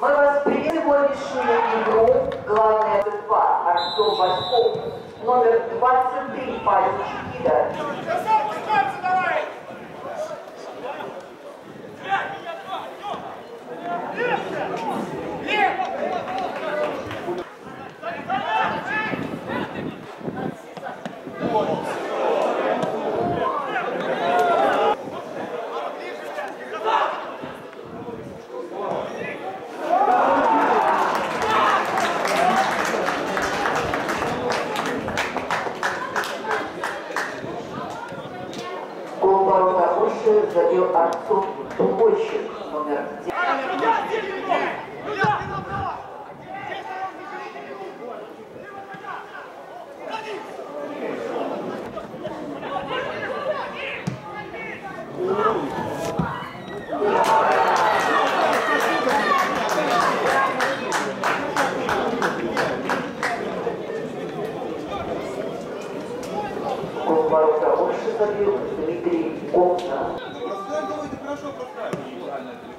Мы восприняли сегодняшнюю игру «Главное это два Артем Васков номер 23 пальчик Чикида. Оши забил Артем Тугойщик, номер 9. Гол ворота Оши забил Дмитрий Ковна. Пространство ты хорошо пространство.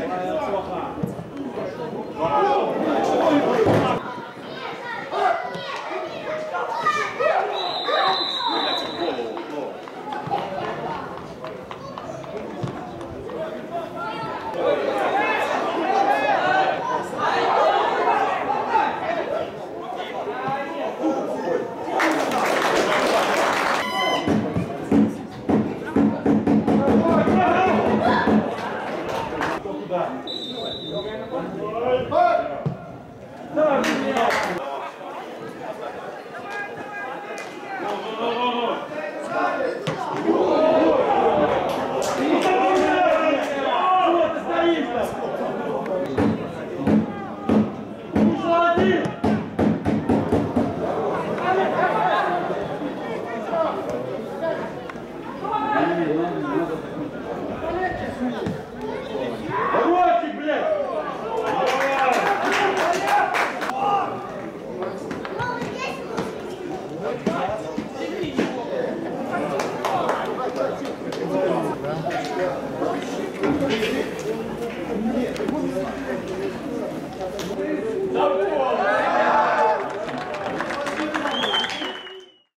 すごい!